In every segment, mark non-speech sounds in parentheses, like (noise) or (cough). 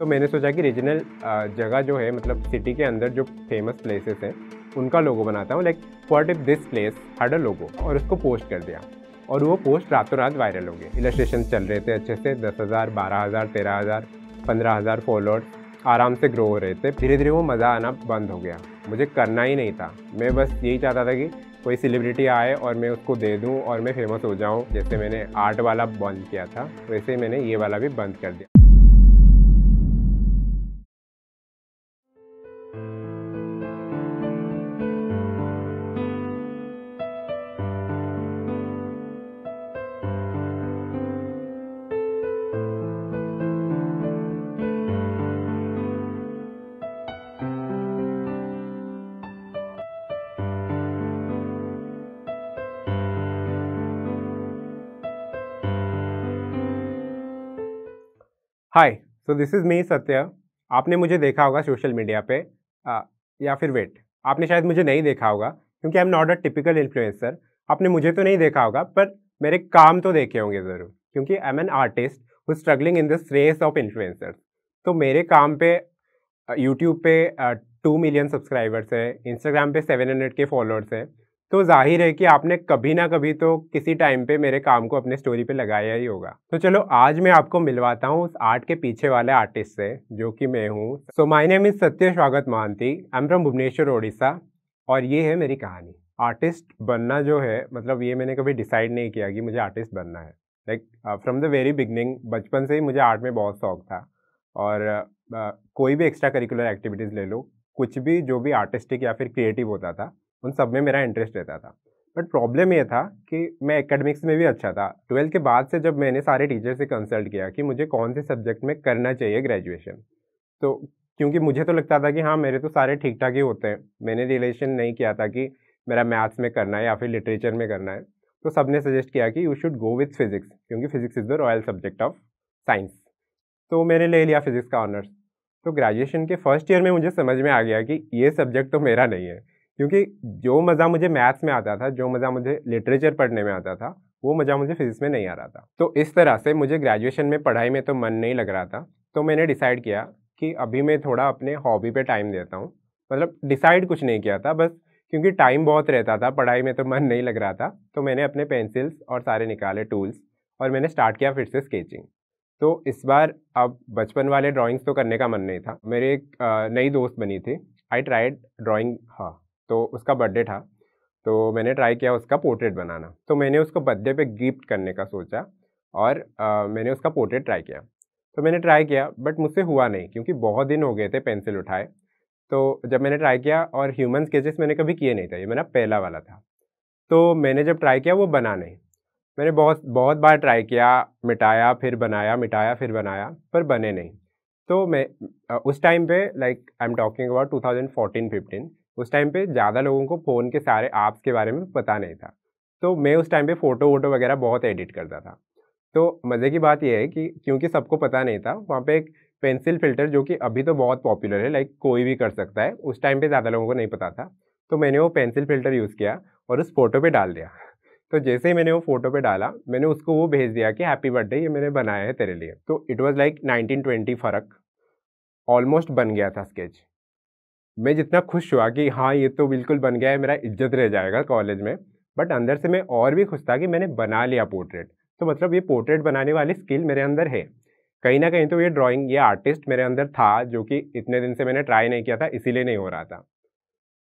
तो मैंने सोचा कि रीजनल जगह जो है मतलब सिटी के अंदर जो फ़ेमस प्लेसेस हैं, उनका लोगो बनाता हूँ। Like what if this place had a logo और उसको पोस्ट कर दिया। और वो पोस्ट रातों रात वायरल हो गए। इलस्ट्रेशन चल रहे थे अच्छे से, दस हज़ार, बारह हज़ार, तेरह हज़ार, पंद्रह हज़ार फॉलोअर्स आराम से ग्रो हो रहे थे। धीरे धीरे वो मज़ा आना बंद हो गया। मुझे करना ही नहीं था। मैं बस यही चाहता था कि कोई सेलिब्रिटी आए और मैं उसको दे दूँ और मैं फ़ेमस हो जाऊँ, जैसे मैंने आर्ट वाला बंद किया था, वैसे मैंने ये वाला भी बंद कर दिया। हाय सो दिस इज़ मी सत्य आपने मुझे देखा होगा सोशल मीडिया पे आ, या फिर वेट आपने शायद मुझे नहीं देखा होगा क्योंकि I am not a typical influencer आपने मुझे तो नहीं देखा होगा पर मेरे काम तो देखे होंगे ज़रूर क्योंकि I am an artist who struggling in this race of influencers तो मेरे काम पे यूट्यूब पे टू मिलियन सब्सक्राइबर्स हैं इंस्टाग्राम पे सेवन हंड्रेड के फॉलोअर्स हैं तो ज़ाहिर है कि आपने कभी ना कभी तो किसी टाइम पे मेरे काम को अपने स्टोरी पे लगाया ही होगा। तो चलो आज मैं आपको मिलवाता हूँ उस आर्ट के पीछे वाले आर्टिस्ट से जो कि मैं हूँ। So my name is Satya Swagat Mahanti I am from Bhubaneswar Odisha और ये है मेरी कहानी। आर्टिस्ट बनना जो है मतलब ये मैंने कभी डिसाइड नहीं किया कि मुझे आर्टिस्ट बनना है। Like from the very beginning बचपन से ही मुझे आर्ट में बहुत शौक था। और uh, कोई भी एक्स्ट्रा करिकुलर एक्टिविटीज़ ले लो कुछ भी जो भी आर्टिस्टिक या फिर क्रिएटिव होता था उन सब में मेरा इंटरेस्ट रहता था। बट प्रॉब्लम ये था कि मैं एकेडमिक्स में भी अच्छा था। ट्वेल्थ के बाद से जब मैंने सारे टीचर से कंसल्ट किया कि मुझे कौन से सब्जेक्ट में करना चाहिए ग्रेजुएशन तो क्योंकि मुझे तो लगता था कि हाँ मेरे तो सारे ठीक ठाक ही होते हैं। मैंने रिलेशन नहीं किया था कि मेरा मैथ्स में करना है या फिर लिटरेचर में करना है। तो सबने सजेस्ट किया कि you should go with physics क्योंकि physics is the royal subject of science तो मैंने ले लिया फिजिक्स का ऑनर्स तो ग्रेजुएशन के फ़र्स्ट ईयर में मुझे समझ में आ गया कि ये सब्जेक्ट तो मेरा नहीं है। क्योंकि जो मज़ा मुझे मैथ्स में आता था, जो मज़ा मुझे लिटरेचर पढ़ने में आता था, वो मज़ा मुझे फिजिक्स में नहीं आ रहा था। तो इस तरह से मुझे ग्रेजुएशन में पढ़ाई में तो मन नहीं लग रहा था तो मैंने डिसाइड किया कि अभी मैं थोड़ा अपने हॉबी पे टाइम देता हूँ। मतलब डिसाइड कुछ नहीं किया था, बस क्योंकि टाइम बहुत रहता था, पढ़ाई में तो मन नहीं लग रहा था तो मैंने अपने पेंसिल्स और सारे निकाले टूल्स और मैंने स्टार्ट किया फिर से स्केचिंग। तो इस बार अब बचपन वाले ड्राइंग्स तो करने का मन नहीं था। मेरे एक नई दोस्त बनी थी, आई ट्राइड ड्राइंग हाँ। तो उसका बर्थडे था तो मैंने ट्राई किया उसका पोर्ट्रेट बनाना। तो मैंने उसको बर्थडे पे गिफ्ट करने का सोचा और आ, मैंने उसका पोर्ट्रेट ट्राई किया। तो मैंने ट्राई किया बट मुझसे हुआ नहीं क्योंकि बहुत दिन हो गए थे पेंसिल उठाए। तो जब मैंने ट्राई किया और ह्यूमन स्केचेस मैंने कभी किए नहीं था ये मेरा पहला वाला था। तो मैंने जब ट्राई किया वो बना नहीं। मैंने बहुत बहुत बार ट्राई किया मिटाया फिर बनाया मिटाया फिर बनाया पर बने नहीं। तो मैं उस टाइम पे like I am talking about 2014-15 उस टाइम पे ज़्यादा लोगों को फ़ोन के सारे ऐप्स के बारे में पता नहीं था। तो मैं उस टाइम पे फ़ोटो वोटो वगैरह बहुत एडिट करता था। तो मज़े की बात यह है कि क्योंकि सबको पता नहीं था, वहाँ पे एक पेंसिल फ़िल्टर जो कि अभी तो बहुत पॉपुलर है लाइक कोई भी कर सकता है, उस टाइम पे ज़्यादा लोगों को नहीं पता था। तो मैंने वो पेंसिल फ़िल्टर यूज़ किया और उस फ़ोटो पे डाल दिया। (laughs) तो जैसे ही मैंने वो फ़ोटो पे डाला, मैंने उसको वो भेज दिया कि हैप्पी बर्थडे ये मैंने बनाया है तेरे लिए। तो it was like nineteen twenty फ़र्क ऑलमोस्ट बन गया था स्केच मैं जितना खुश हुआ कि हाँ ये तो बिल्कुल बन गया है, मेरा इज़्ज़त रह जाएगा कॉलेज में। बट अंदर से मैं और भी खुश था कि मैंने बना लिया पोर्ट्रेट। तो मतलब ये पोर्ट्रेट बनाने वाली स्किल मेरे अंदर है। कहीं ना कहीं तो ये ड्राइंग, ये आर्टिस्ट मेरे अंदर था, जो कि इतने दिन से मैंने ट्राई नहीं किया था, इसीलिए नहीं हो रहा था।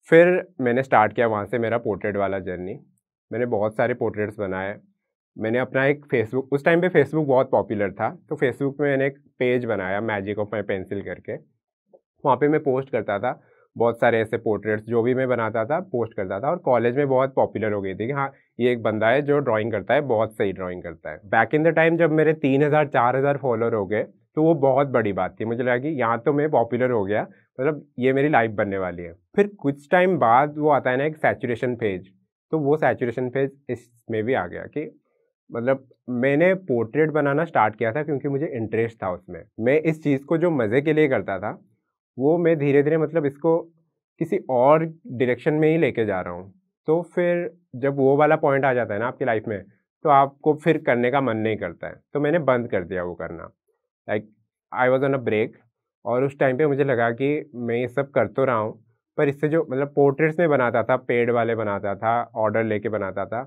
फिर मैंने स्टार्ट किया वहाँ से मेरा पोर्ट्रेट वाला जर्नी। मैंने बहुत सारे पोर्ट्रेट्स बनाए। मैंने अपना एक फेसबुक, उस टाइम पे फेसबुक बहुत पॉपुलर था। तो फेसबुक में मैंने एक पेज बनाया, मैजिक ऑफ़ माई पेंसिल करके। वहाँ पे मैं पोस्ट करता था। बहुत सारे ऐसे पोर्ट्रेट्स जो भी मैं बनाता था पोस्ट करता था और कॉलेज में बहुत पॉपुलर हो गई थी कि हाँ ये एक बंदा है जो ड्राइंग करता है, बहुत सही ड्राइंग करता है। बैक इन द टाइम जब मेरे तीन हज़ार, चार हज़ार फॉलोअर हो गए तो वो बहुत बड़ी बात थी। मुझे लगा कि यहाँ तो मैं पॉपुलर हो गया मतलब ये मेरी लाइफ बनने वाली है। फिर कुछ टाइम बाद वो आता है ना एक सैचुरेशन फ़ेज़ तो वो सैचुरेशन फ़ेज़ इसमें भी आ गया कि मतलब मैंने पोर्ट्रेट बनाना स्टार्ट किया था क्योंकि मुझे इंटरेस्ट था उसमें। मैं इस चीज़ को जो मज़े के लिए करता था वो मैं धीरे धीरे मतलब इसको किसी और डायरेक्शन में ही लेके जा रहा हूँ। तो फिर जब वो वाला पॉइंट आ जाता है ना आपकी लाइफ में तो आपको फिर करने का मन नहीं करता है। तो मैंने बंद कर दिया वो करना। Like I was on a break और उस टाइम पे मुझे लगा कि मैं ये सब कर तो रहा हूँ, पर इससे जो मतलब पोर्ट्रेट्स में बनाता था पेड वाले बनाता था ऑर्डर लेके बनाता था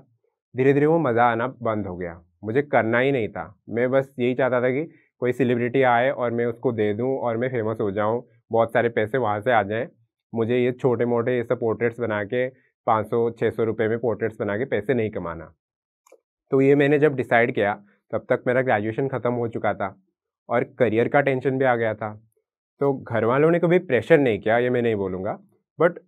धीरे धीरे वो मज़ा आना बंद हो गया। मुझे करना ही नहीं था। मैं बस यही चाहता था कि कोई सेलिब्रिटी आए और मैं उसको दे दूँ और मैं फ़ेमस हो जाऊँ बहुत सारे पैसे वहाँ से आ जाएँ। मुझे ये छोटे मोटे ये सब पोर्ट्रेट्स बना के पाँच सौ छः सौ रुपये में पोर्ट्रेट्स बना के पैसे नहीं कमाना। तो ये मैंने जब डिसाइड किया, तब तक मेरा ग्रेजुएशन ख़त्म हो चुका था और करियर का टेंशन भी आ गया था। तो घर वालों ने कभी प्रेशर नहीं किया, ये मैं नहीं बोलूँगा, बट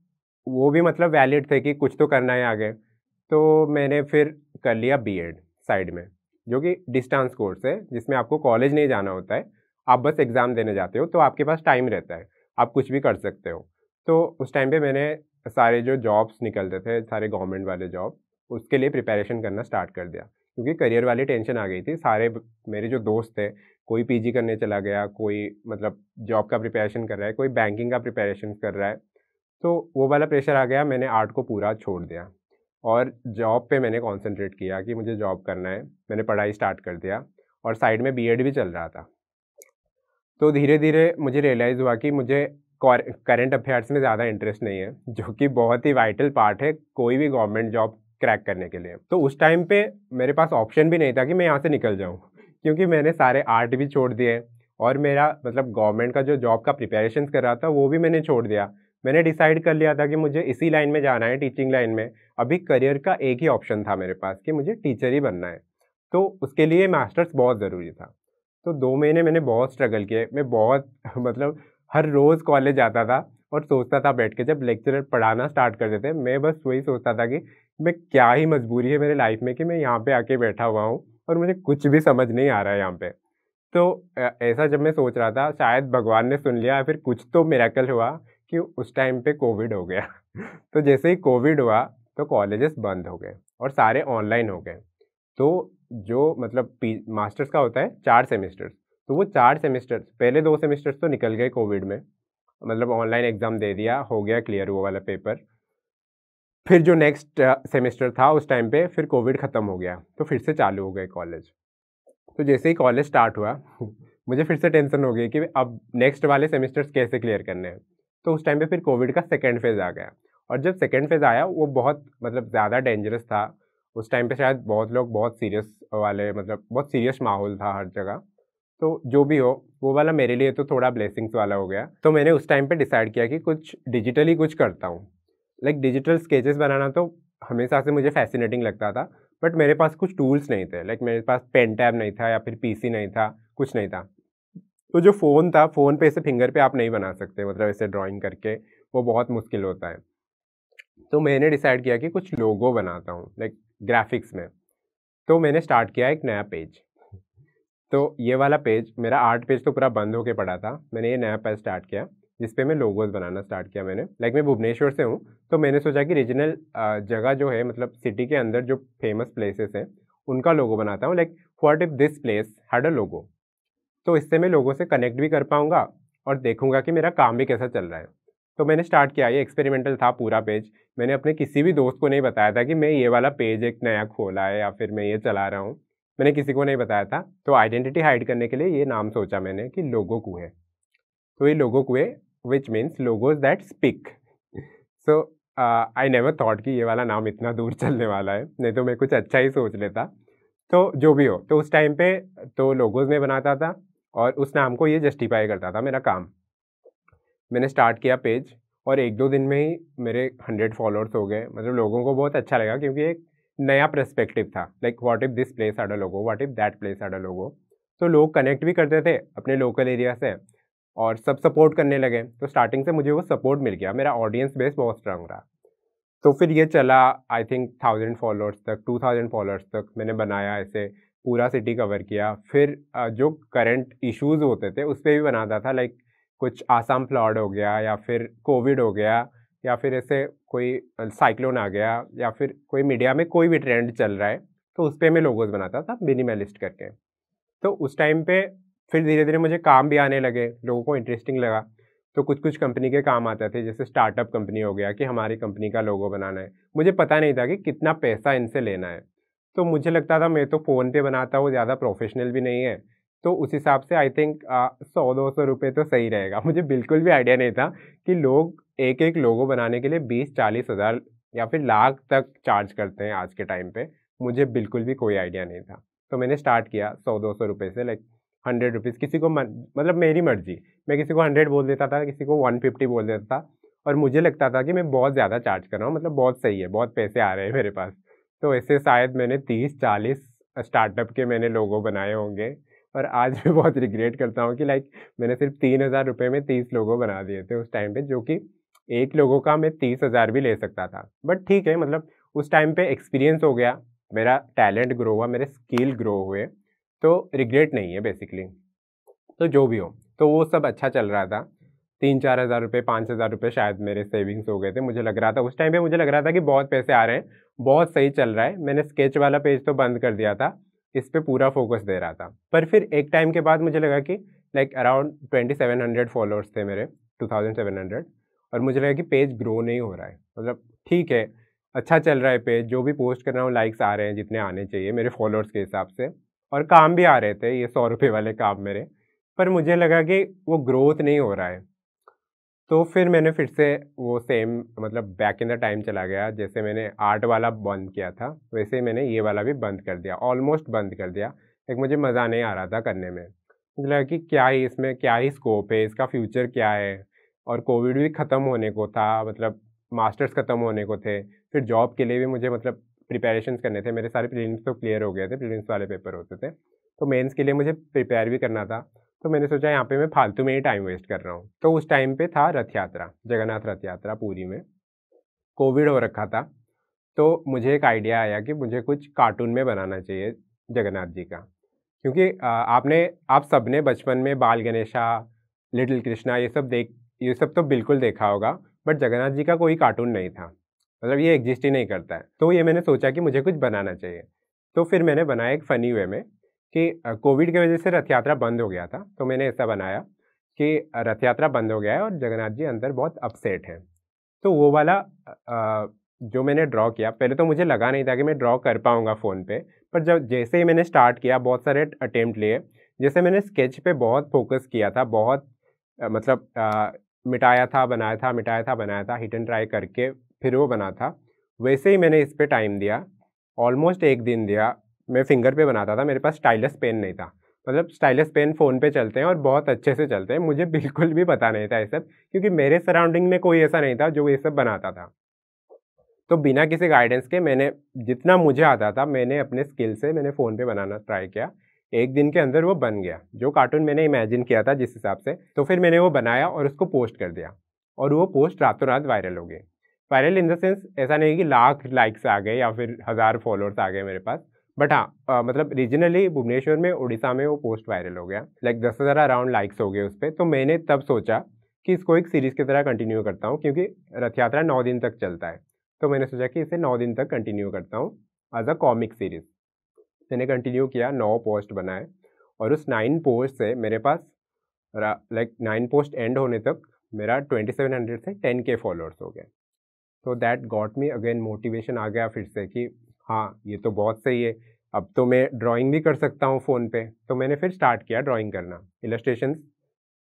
वो भी मतलब वैलिड थे कि कुछ तो करना है आगे। तो मैंने फिर कर लिया बीएड साइड में, जो कि डिस्टेंस कोर्स है, जिसमें आपको कॉलेज नहीं जाना होता है, आप बस एग्ज़ाम देने जाते हो तो आपके पास टाइम रहता है। आप कुछ भी कर सकते हो। तो उस टाइम पे मैंने सारे जो जॉब्स निकलते थे, सारे गवर्नमेंट वाले जॉब उसके लिए प्रिपरेशन करना स्टार्ट कर दिया। क्योंकि करियर वाली टेंशन आ गई थी। सारे मेरे जो दोस्त थे, कोई पीजी करने चला गया, कोई मतलब जॉब का प्रिपरेशन कर रहा है, कोई बैंकिंग का प्रिपरेशन कर रहा है। तो वो वाला प्रेशर आ गया, मैंने आर्ट को पूरा छोड़ दिया। और जॉब पे मैंने कंसंट्रेट किया कि मुझे जॉब करना है। मैंने पढ़ाई स्टार्ट कर दिया। और साइड में बीएड भी चल रहा था। तो धीरे धीरे मुझे रियलाइज़ हुआ कि मुझे करंट अफेयर्स में ज़्यादा इंटरेस्ट नहीं है, जो कि बहुत ही वाइटल पार्ट है कोई भी गवर्नमेंट जॉब क्रैक करने के लिए। तो उस टाइम पे मेरे पास ऑप्शन भी नहीं था कि मैं यहाँ से निकल जाऊँ, क्योंकि मैंने सारे आर्ट भी छोड़ दिए और मेरा मतलब गवर्नमेंट का जो जॉब का प्रिपरेशन कर रहा था वो भी मैंने छोड़ दिया। मैंने डिसाइड कर लिया था कि मुझे इसी लाइन में जाना है टीचिंग लाइन में। अभी करियर का एक ही ऑप्शन था मेरे पास कि मुझे टीचर ही बनना है। तो उसके लिए मास्टर्स बहुत ज़रूरी था। तो दो महीने मैंने बहुत स्ट्रगल किए। मैं बहुत (laughs) मतलब हर रोज़ कॉलेज जाता था और सोचता था बैठ के जब लेक्चरर पढ़ाना स्टार्ट कर देते, मैं बस वही सोचता था कि मैं क्या ही मजबूरी है मेरे लाइफ में कि मैं यहाँ पे आके बैठा हुआ हूँ और मुझे कुछ भी समझ नहीं आ रहा है यहाँ पे। तो ऐसा जब मैं सोच रहा था, शायद भगवान ने सुन लिया फिर कुछ तो मेराकल हुआ कि उस टाइम पे कोविड हो गया। (laughs) तो जैसे ही कोविड हुआ तो कॉलेजेस बंद हो गए और सारे ऑनलाइन हो गए। तो जो मतलब मास्टर्स का होता है, चार सेमेस्टर्स तो वो चार सेमेस्टर्स पहले दो सेमेस्टर्स तो निकल गए कोविड में। मतलब ऑनलाइन एग्ज़ाम दे दिया, हो गया क्लियर वो वाला पेपर फिर जो नेक्स्ट सेमेस्टर था उस टाइम पे फिर कोविड ख़त्म हो गया तो फिर से चालू हो गए कॉलेज तो जैसे ही कॉलेज स्टार्ट हुआ, (laughs) मुझे फिर से टेंशन हो गई कि अब नेक्स्ट वाले सेमेस्टर्स कैसे क्लियर करने हैं। तो उस टाइम पे फिर कोविड का सेकेंड फ़ेज़ आ गया। और जब सेकेंड फ़ेज़ आया, वो बहुत मतलब ज़्यादा डेंजरस था। उस टाइम पे शायद बहुत लोग बहुत सीरियस वाले मतलब बहुत सीरियस माहौल था हर जगह। तो जो भी हो, वो वाला मेरे लिए तो थोड़ा ब्लेसिंग्स वाला हो गया। तो मैंने उस टाइम पे डिसाइड किया कि कुछ डिजिटली कुछ करता हूँ। लाइक डिजिटल स्केचेस बनाना तो हमेशा से मुझे फैसिनेटिंग लगता था बट मेरे पास कुछ टूल्स नहीं थे। लाइक मेरे पास पेन टैब नहीं था या फिर पीसी नहीं था, कुछ नहीं था। तो जो फ़ोन था फ़ोन पे ऐसे फिंगर पे आप नहीं बना सकते मतलब ऐसे ड्राइंग करके, वो बहुत मुश्किल होता है। तो मैंने डिसाइड किया कि कुछ लोगो बनाता हूँ। लाइक ग्राफिक्स में। तो मैंने स्टार्ट किया एक नया पेज तो ये वाला पेज मेरा आर्ट पेज तो पूरा बंद होके पड़ा था। मैंने ये नया पेज स्टार्ट किया जिस पे मैं लोगोज बनाना स्टार्ट किया मैंने। लाइक मैं भुवनेश्वर से हूँ तो मैंने सोचा कि रीजनल जगह जो है मतलब सिटी के अंदर जो फ़ेमस प्लेसेस हैं, उनका लोगो बनाता हूँ। Like what if this place had a logo तो इससे मैं लोगों से कनेक्ट भी कर पाऊँगा और देखूँगा कि मेरा काम भी कैसा चल रहा है। तो मैंने स्टार्ट किया, ये एक्सपेरिमेंटल था पूरा पेज। मैंने अपने किसी भी दोस्त को नहीं बताया था कि मैं ये वाला पेज एक नया खोला है या फिर मैं ये चला रहा हूँ। मैंने किसी को नहीं बताया था। तो आइडेंटिटी हाइड करने के लिए ये नाम सोचा मैंने कि लोगो कुए तो ये लोगो कुए which means logos that speak so I never thought कि ये वाला नाम इतना दूर चलने वाला है, नहीं तो मैं कुछ अच्छा ही सोच लेता। तो जो भी हो तो उस टाइम पे तो लोगोज में बनाता था और उस नाम को ये जस्टिफाई करता था मेरा काम। मैंने स्टार्ट किया पेज और एक दो दिन में ही मेरे हंड्रेड फॉलोअर्स हो गए। मतलब लोगों को बहुत अच्छा लगा क्योंकि एक नया परस्पेक्टिव था। Like what if this place had logo what if that place had logo तो लोग कनेक्ट भी करते थे अपने लोकल एरिया से और सब सपोर्ट करने लगे। तो स्टार्टिंग से मुझे वो सपोर्ट मिल गया। मेरा ऑडियंस बेस बहुत स्ट्रांग रहा। तो फिर ये चला आई थिंक थाउज़ेंड फॉलोअर्स तक टू थाउज़ेंड फॉलोअर्स तक मैंने बनाया ऐसे, पूरा सिटी कवर किया। फिर जो करंट इश्यूज़ होते थे, उस पर भी बनाता था। लाइक कुछ आसाम फ्लॉड हो गया या फिर कोविड हो गया या फिर ऐसे कोई साइक्लोन आ गया या फिर कोई मीडिया में कोई भी ट्रेंड चल रहा है तो उस पर मैं लोगोज बनाता था मिनिमलिस्ट करके। तो उस टाइम पे फिर धीरे धीरे मुझे काम भी आने लगे, लोगों को इंटरेस्टिंग लगा। तो कुछ कुछ कंपनी के काम आते थे, जैसे स्टार्टअप कंपनी हो गया कि हमारी कंपनी का लोगो बनाना है। मुझे पता नहीं था कि कितना पैसा इनसे लेना है। तो मुझे लगता था मैं तो फ़ोन पे बनाता हूँ, ज़्यादा प्रोफेशनल भी नहीं है। तो उस हिसाब से आई थिंक सौ दो सौ रुपये तो सही रहेगा। मुझे बिल्कुल भी आइडिया नहीं था कि लोग एक एक लोगो बनाने के लिए बीस चालीस हज़ार या फिर लाख तक चार्ज करते हैं आज के टाइम पे। मुझे बिल्कुल भी कोई आइडिया नहीं था। तो मैंने स्टार्ट किया सौ दो सौ रुपये से लाइक हंड्रेड रुपीज़। किसी को मतलब मेरी मर्ज़ी। मैं किसी को हंड्रेड बोल देता था, किसी को वन फिफ्टी बोल देता था और मुझे लगता था कि मैं बहुत ज़्यादा चार्ज कर रहा हूँ मतलब बहुत सही है, बहुत पैसे आ रहे हैं मेरे पास। तो ऐसे शायद मैंने तीस चालीस स्टार्टअप के मैंने लोगो बनाए होंगे। और आज मैं बहुत रिग्रेट करता हूँ कि लाइक मैंने सिर्फ़ तीन हज़ार रुपये में तीस लोगो बना दिए थे उस टाइम पे, जो कि एक लोगों का मैं तीस हज़ार भी ले सकता था। बट ठीक है मतलब उस टाइम पे एक्सपीरियंस हो गया, मेरा टैलेंट ग्रो हुआ, मेरे स्किल ग्रो हुए तो रिग्रेट नहीं है बेसिकली तो जो भी हो तो वो सब अच्छा चल रहा था। तीन चार हज़ार रुपये, पाँच हज़ार रुपये शायद मेरे सेविंग्स हो गए थे, मुझे लग रहा था उस टाइम पे, मुझे लग रहा था कि बहुत पैसे आ रहे हैं, बहुत सही चल रहा है। मैंने स्केच वाला पेज तो बंद कर दिया था। इस पर पूरा फोकस दे रहा था। पर फिर एक टाइम के बाद मुझे लगा कि like around twenty seven hundred followers थे मेरे टू थाउज़ेंड सेवन हंड्रेड और मुझे लगा कि पेज ग्रो नहीं हो रहा है। मतलब ठीक है अच्छा चल रहा है पेज जो भी पोस्ट कर रहा हूँ लाइक्स आ रहे हैं, जितने आने चाहिए मेरे फॉलोअर्स के हिसाब से, और काम भी आ रहे थे, ये सौ रुपये वाले काम मेरे। पर मुझे लगा कि वो ग्रोथ नहीं हो रहा है। तो फिर मैंने फिर से वो सेम मतलब बैक इन द टाइम चला गया, जैसे मैंने आर्ट वाला बंद किया था, वैसे ही मैंने ये वाला भी बंद कर दिया ऑलमोस्ट बंद कर दिया। एक मुझे मज़ा नहीं आ रहा था करने में। लगा कि क्या ही इसमें, क्या ही स्कोप है, इसका फ्यूचर क्या है? और कोविड भी ख़त्म होने को था मतलब मास्टर्स ख़त्म होने को थे। फिर जॉब के लिए भी मुझे मतलब प्रिपरेशन करने थे। मेरे सारे प्रीलिम्स तो क्लियर हो गए थे प्रीलिम्स वाले पेपर होते थे। तो मेंस के लिए मुझे प्रिपेयर भी करना था। तो मैंने सोचा यहाँ पे मैं फालतू में ही टाइम वेस्ट कर रहा हूँ। तो उस टाइम पे था रथ यात्रा, जगन्नाथ रथ यात्रा पूरी में। कोविड हो रखा था। तो मुझे एक आइडिया आया कि मुझे कुछ कार्टून में बनाना चाहिए जगन्नाथ जी का। क्योंकि आपने, आप सबने बचपन में बाल गणेशा, लिटिल कृष्णा ये सब देख, ये सब तो बिल्कुल देखा होगा, बट जगन्नाथ जी का कोई कार्टून नहीं था। मतलब ये एग्जिस्ट ही नहीं करता है। तो ये मैंने सोचा कि मुझे कुछ बनाना चाहिए। तो फिर मैंने बनाया एक फ़नी वे में कि कोविड की वजह से रथ यात्रा बंद हो गया था तो मैंने ऐसा बनाया कि रथ यात्रा बंद हो गया है और जगन्नाथ जी अंदर बहुत अपसेट हैं। तो वो वाला जो मैंने ड्रॉ किया पहले तो मुझे लगा नहीं था कि मैं ड्रॉ कर पाऊँगा फ़ोन पे पर जब जैसे ही मैंने स्टार्ट किया बहुत सारे अटेम्प्ट लिए जैसे मैंने स्केच पे बहुत फोकस किया था बहुत मतलब आ, मिटाया था बनाया था मिटाया था बनाया था हिट एंड ट्राई करके फिर वो बना था वैसे ही मैंने इस पर टाइम दिया ऑलमोस्ट एक दिन दिया मैं फिंगर पे बनाता था, मेरे पास स्टाइलस पेन नहीं था। मतलब स्टाइलस पेन फ़ोन पे चलते हैं और बहुत अच्छे से चलते हैं, मुझे बिल्कुल भी पता नहीं था ये सब, क्योंकि मेरे सराउंडिंग में कोई ऐसा नहीं था जो ये सब बनाता था। तो बिना किसी गाइडेंस के मैंने, जितना मुझे आता था, मैंने अपने स्किल से मैंने फ़ोन पे बनाना ट्राई किया। एक दिन के अंदर वो बन गया, जो कार्टून मैंने इमेजिन किया था जिस हिसाब से तो फिर मैंने वो बनाया और उसको पोस्ट कर दिया। और वो पोस्ट रातों रात वायरल हो गई। वायरल इन द सेंस ऐसा नहीं कि लाख लाइक्स आ गए या फिर हज़ार फॉलोअर्स आ गए मेरे पास। बट हाँ मतलब रीजनली भुवनेश्वर में उड़ीसा में वो पोस्ट वायरल हो गया। लाइक दस हज़ार अराउंड लाइक्स हो गए उस पर तो मैंने तब सोचा कि इसको एक सीरीज़ की तरह कंटिन्यू करता हूँ, क्योंकि रथ यात्रा नौ दिन तक चलता है। तो मैंने सोचा कि इसे नौ दिन तक कंटिन्यू करता हूँ एज अ कॉमिक सीरीज़ मैंने कंटिन्यू किया, नौ पोस्ट बनाए और उस नाइन पोस्ट से मेरे पास लाइक नाइन पोस्ट एंड होने तक मेरा ट्वेंटी सेवन हंड्रेड से टेन के फॉलोअर्स हो गए। तो that got me again motivation आ गया फिर से कि हाँ ये तो बहुत सही है। अब तो मैं ड्राइंग भी कर सकता हूँ फ़ोन पे। तो मैंने फिर स्टार्ट किया ड्राइंग करना। इलस्ट्रेशन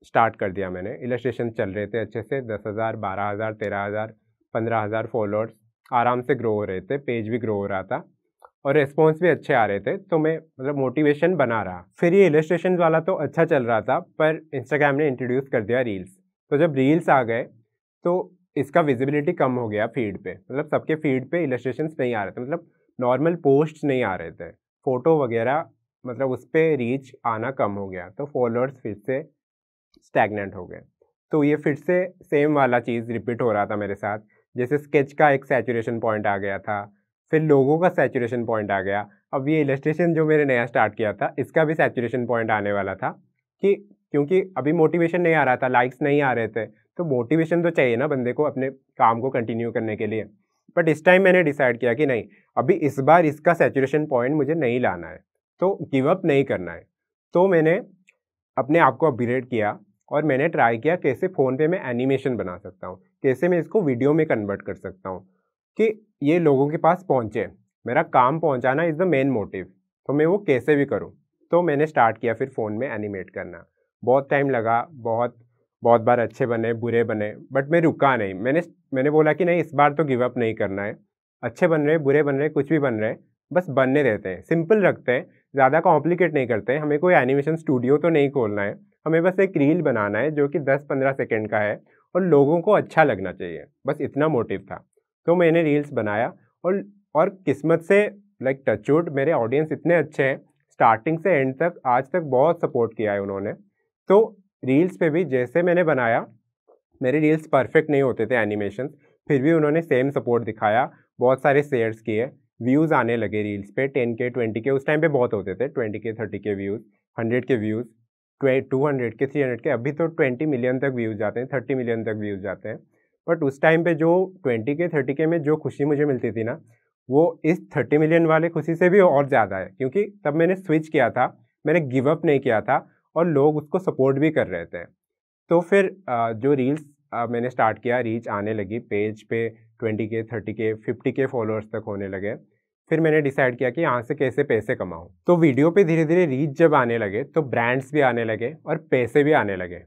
स्टार्ट कर दिया मैंने। इलस्ट्रेशन चल रहे थे अच्छे से। दस हज़ार, बारह हज़ार, तेरह हज़ार, पंद्रह हज़ार फॉलोअर्स आराम से ग्रो हो रहे थे। पेज भी ग्रो हो रहा था। और रिस्पॉन्स भी अच्छे आ रहे थे। तो मैं मतलब मोटिवेशन बना रहा। फिर ये इलस्ट्रेशन वाला तो अच्छा चल रहा था, पर इंस्टाग्राम ने इंट्रोड्यूस कर दिया रील्स तो जब रील्स आ गए तो इसका विजिबिलिटी कम हो गया फ़ीड पे। मतलब सबके फ़ीड पे इलस्ट्रेशन नहीं आ रहे थे। मतलब नॉर्मल पोस्ट नहीं आ रहे थे। फ़ोटो वगैरह मतलब उस पर रीच आना कम हो गया तो फॉलोअर्स फिर से स्टैगनेंट हो गए। तो ये फिर से सेम वाला चीज़ रिपीट हो रहा था मेरे साथ, जैसे स्केच का एक सैचुरेशन पॉइंट आ गया था, फिर लोगों का सैचुरेशन पॉइंट आ गया। अब ये इलस्ट्रेशन जो मैंने नया स्टार्ट किया था, इसका भी सैचुरेशन पॉइंट आने वाला था कि क्योंकि अभी मोटिवेशन नहीं आ रहा था लाइक्स नहीं आ रहे थे तो मोटिवेशन तो चाहिए ना बंदे को अपने काम को कंटिन्यू करने के लिए। बट इस टाइम मैंने डिसाइड किया कि नहीं, अभी इस बार इसका सेचुरेशन पॉइंट मुझे नहीं लाना है तो गिव अप नहीं करना है। तो मैंने अपने आप को अपग्रेड किया और मैंने ट्राई किया कैसे फ़ोन पे मैं एनिमेशन बना सकता हूँ, कैसे मैं इसको वीडियो में कन्वर्ट कर सकता हूँ कि ये लोगों के पास पहुँचे, मेरा काम पहुँचाना इज़ द मेन मोटिव तो मैं वो कैसे भी करूँ। तो मैंने स्टार्ट किया फिर फ़ोन में एनिमेट करना। बहुत टाइम लगा, बहुत बहुत बार अच्छे बने, बुरे बने, बट मैं रुका नहीं। मैंने मैंने बोला कि नहीं, इस बार तो गिव अप नहीं करना है। अच्छे बन रहे, बुरे बन रहे, कुछ भी बन रहे, बस बनने देते हैं। सिंपल रखते हैं, ज़्यादा कॉम्प्लिकेट नहीं करते हैं। हमें कोई एनिमेशन स्टूडियो तो नहीं खोलना है। हमें बस एक रील बनाना है जो कि 10-15 सेकेंड का है और लोगों को अच्छा लगना चाहिए। बस इतना मोटिव था। तो मैंने रील्स बनाया और और किस्मत से, लाइक टचवुड मेरे ऑडियंस इतने अच्छे हैं। स्टार्टिंग से एंड तक, आज तक बहुत सपोर्ट किया है उन्होंने। तो रील्स पे भी जैसे मैंने बनाया, मेरे रील्स परफेक्ट नहीं होते थे एनिमेशन फिर भी उन्होंने सेम सपोर्ट दिखाया, बहुत सारे शेयर्स किए, व्यूज़ आने लगे रील्स पे, टेन के, ट्वेंटी के, उस टाइम पे बहुत होते थे, ट्वेंटी के, थर्टी के व्यूज़, हंड्रेड के व्यूज़ टू हंड्रेड के, थ्री हंड्रेड के, अभी तो ट्वेंटी मिलियन तक व्यूज़ जाते हैं, थर्टी मिलियन तक व्यूज़ जाते हैं, बट उस टाइम पे जो ट्वेंटी के, थर्टी के में जो खुशी मुझे मिलती थी ना, वो इस थर्टी मिलियन वाले खुशी से भी और ज़्यादा है, क्योंकि तब मैंने स्विच किया था, मैंने गिव अप नहीं किया था और लोग उसको सपोर्ट भी कर रहे थे। तो फिर जो रील्स मैंने स्टार्ट किया रीच आने लगी। पेज पे ट्वेंटी के थर्टी के फिफ्टी के फॉलोअर्स तक होने लगे। फिर मैंने डिसाइड किया कि यहाँ से कैसे पैसे कमाऊँ। तो वीडियो पे धीरे धीरे रीच जब आने लगे तो ब्रांड्स भी आने लगे और पैसे भी आने लगे।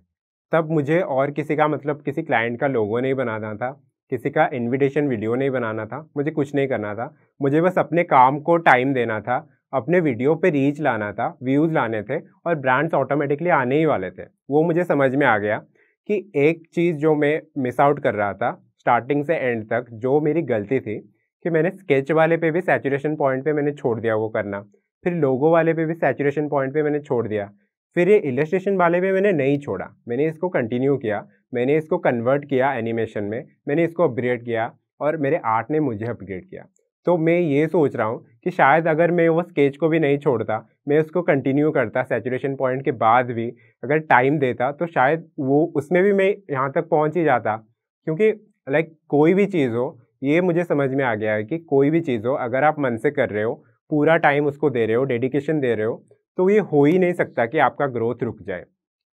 तब मुझे और किसी का मतलब किसी क्लाइंट का लोगो नहीं बनाना था, किसी का इनविटेशन वीडियो नहीं बनाना था, मुझे कुछ नहीं करना था। मुझे बस अपने काम को टाइम देना था अपने वीडियो पे रीच लाना था, व्यूज़ लाने थे और ब्रांड्स ऑटोमेटिकली आने ही वाले थे। वो मुझे समझ में आ गया कि एक चीज़ जो मैं मिस आउट कर रहा था स्टार्टिंग से एंड तक, जो मेरी गलती थी कि मैंने स्केच वाले पे भी सैचुरेशन पॉइंट पे मैंने छोड़ दिया वो करना, फिर लोगो वाले पे भी सैचुरेशन पॉइंट पे मैंने छोड़ दिया, फिर ये इलस्ट्रेशन वाले पे मैंने नहीं छोड़ा। मैंने इसको कंटिन्यू किया, मैंने इसको कन्वर्ट किया एनिमेशन में, मैंने इसको अपग्रेड किया और मेरे आर्ट ने मुझे अपग्रेड किया। तो मैं ये सोच रहा हूँ कि शायद अगर मैं वो स्केच को भी नहीं छोड़ता, मैं उसको कंटिन्यू करता सेचुरेशन पॉइंट के बाद भी, अगर टाइम देता तो शायद वो उसमें भी मैं यहाँ तक पहुँच ही जाता। क्योंकि लाइक कोई भी चीज़ हो, ये मुझे समझ में आ गया है कि कोई भी चीज़ हो, अगर आप मन से कर रहे हो, पूरा टाइम उसको दे रहे हो डेडिकेशन दे रहे हो तो ये हो ही नहीं सकता कि आपका ग्रोथ रुक जाए।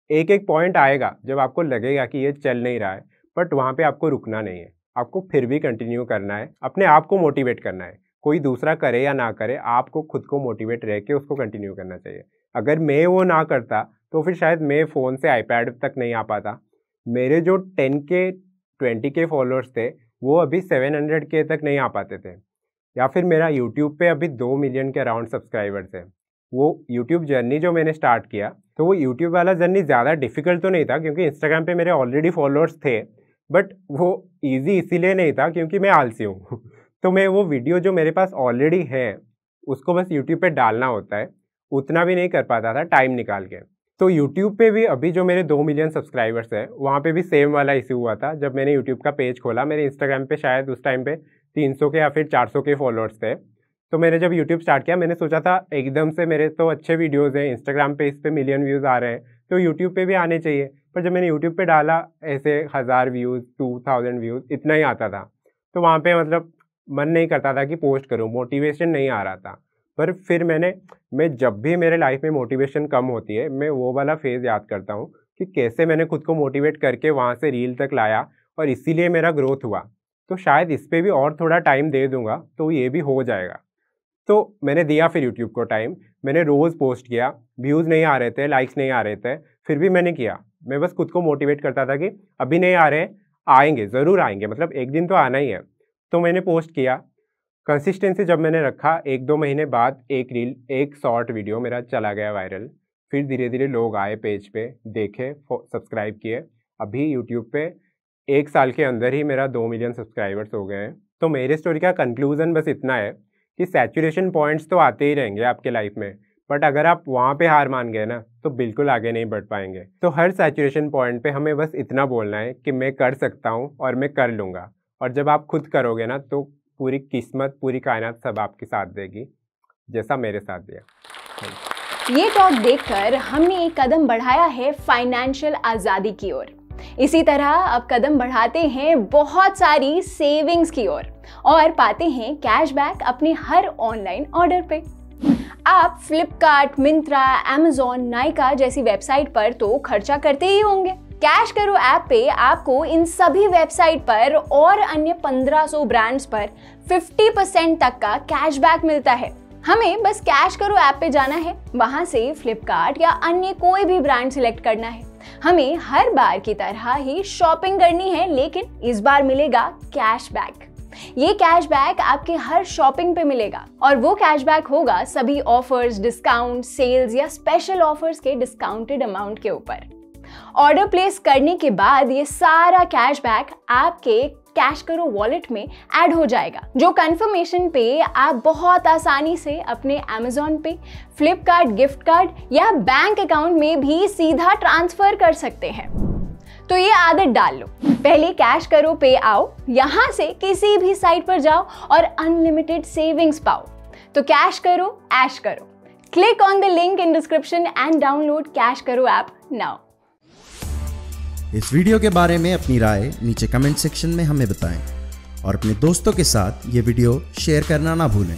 एक एक पॉइंट आएगा, जब आपको लगेगा कि ये चल नहीं रहा है बट वहाँ पे आपको रुकना नहीं है। आपको फिर भी कंटिन्यू करना है, अपने आप को मोटिवेट करना है। कोई दूसरा करे या ना करे, आपको खुद को मोटिवेट रह के उसको कंटिन्यू करना चाहिए। अगर मैं वो ना करता तो फिर शायद मैं फ़ोन से आईपैड तक नहीं आ पाता। मेरे जो टेन के ट्वेंटी के फॉलोअर्स थे, वो अभी सेवन हंड्रेड के तक नहीं आ पाते थे। या फिर मेरा यूट्यूब पे अभी दो मिलियन के अराउंड सब्सक्राइबर्स हैं। वो यूट्यूब जर्नी जो मैंने स्टार्ट किया तो वो यूट्यूब वाला जर्नी ज़्यादा डिफ़िकल्ट तो नहीं था, क्योंकि इंस्टाग्राम पे मेरे ऑलरेडी फॉलोअर्स थे। बट वो ईजी इसीलिए नहीं था क्योंकि मैं आलसी हूँ। (laughs) तो मैं वो वीडियो जो मेरे पास ऑलरेडी है, उसको बस यूट्यूब पे डालना होता है। उतना भी नहीं कर पाता था टाइम निकाल के। तो यूट्यूब पे भी अभी जो मेरे दो मिलियन सब्सक्राइबर्स हैं, वहाँ पे भी सेम वाला इशू हुआ था। जब मैंने यूट्यूब का पेज खोला, मेरे इंस्टाग्राम पे शायद उस टाइम पे 300 के या फिर 400 के फॉलोअर्स थे। तो मैंने जब यूट्यूब स्टार्ट किया, मैंने सोचा था, एकदम से मेरे तो अच्छे वीडियोज़ हैं इंस्टाग्राम पे इस पर मिलियन व्यूज़ आ रहे हैं। तो यूट्यूब पर भी आने चाहिए। पर जब मैंने यूट्यूब पर डाला, ऐसे हज़ार व्यूज़ टू थाउज़ेंड व्यूज़ इतना ही आता था। तो वहाँ पर मतलब मन नहीं करता था कि पोस्ट करूँ मोटिवेशन नहीं आ रहा था। पर फिर मैंने, मैं जब भी मेरे लाइफ में मोटिवेशन कम होती है, मैं वो वाला फ़ेज़ याद करता हूँ कि कैसे मैंने खुद को मोटिवेट करके वहाँ से रील तक लाया और इसीलिए मेरा ग्रोथ हुआ। तो शायद इस पर भी और थोड़ा टाइम दे दूँगा तो ये भी हो जाएगा। तो मैंने दिया फिर यूट्यूब को टाइम मैंने रोज़ पोस्ट किया व्यूज़ नहीं आ रहे थे लाइक्स नहीं आ रहे थे, फिर भी मैंने किया। मैं बस खुद को मोटिवेट करता था कि अभी नहीं आ रहे आएँगे, ज़रूर आएँगे मतलब एक दिन तो आना ही है। तो मैंने पोस्ट किया। कंसिस्टेंसी जब मैंने रखा, एक दो महीने बाद एक रील एक शॉर्ट वीडियो मेरा चला गया वायरल फिर धीरे धीरे लोग आए पेज पे, देखे सब्सक्राइब किए। अभी यूट्यूब पे एक साल के अंदर ही मेरा दो मिलियन सब्सक्राइबर्स हो गए हैं। तो मेरे स्टोरी का कंक्लूजन बस इतना है कि सैचुरेशन पॉइंट्स तो आते ही रहेंगे आपके लाइफ में। बट अगर आप वहाँ पे हार मान गए ना तो बिल्कुल आगे नहीं बढ़ पाएँगे। तो हर सैचुरेशन पॉइंट पे हमें बस इतना बोलना है कि मैं कर सकता हूँ और मैं कर लूँगा। और जब आप खुद करोगे ना तो पूरी किस्मत पूरी कायनात सब आपके साथ देगी जैसा मेरे साथ दिया। ये टॉक देखकर हमने एक कदम बढ़ाया है फाइनेंशियल आज़ादी की ओर। इसी तरह अब कदम बढ़ाते हैं बहुत सारी सेविंग्स की ओर। और, और पाते हैं कैशबैक अपने हर ऑनलाइन ऑर्डर पे। आप फ्लिपकार्ट मिंत्रा एमेजोन नाइका जैसी वेबसाइट पर तो खर्चा करते ही होंगे। कैश करो ऐप पे आपको इन सभी वेबसाइट पर और अन्य 1500 ब्रांड्स पर 50% तक का कैशबैक मिलता है। हमें बस कैश करो ऐप पे जाना है। वहाँ से फ्लिपकार्ट या अन्य कोई भी ब्रांड सिलेक्ट करना है। हमें हर बार की तरह ही शॉपिंग करनी है, लेकिन इस बार मिलेगा कैशबैक ये कैशबैक आपके हर शॉपिंग पे मिलेगा। और वो कैशबैक होगा सभी ऑफर्स डिस्काउंट सेल्स या स्पेशल ऑफर्स के डिस्काउंटेड अमाउंट के ऊपर। ऑर्डर प्लेस करने के बाद ये सारा कैशबैक आपके कैश करो वॉलेट में ऐड हो जाएगा। जो कंफर्मेशन पे आप बहुत आसानी से अपने अमेजोन पे फ्लिपकार्ट गिफ्ट कार्ड या बैंक अकाउंट में भी सीधा ट्रांसफ़र कर सकते हैं। तो ये आदत डाल लो। पहले कैश करो पे आओ यहाँ से किसी भी साइट पर जाओ और अनलिमिटेड सेविंग्स पाओ। तो कैश करो ऐश करो। Click on the link in description and download cash करो ऐप नाउ इस वीडियो के बारे में अपनी राय नीचे कमेंट सेक्शन में हमें बताएँ और अपने दोस्तों के साथ ये वीडियो शेयर करना ना भूलें।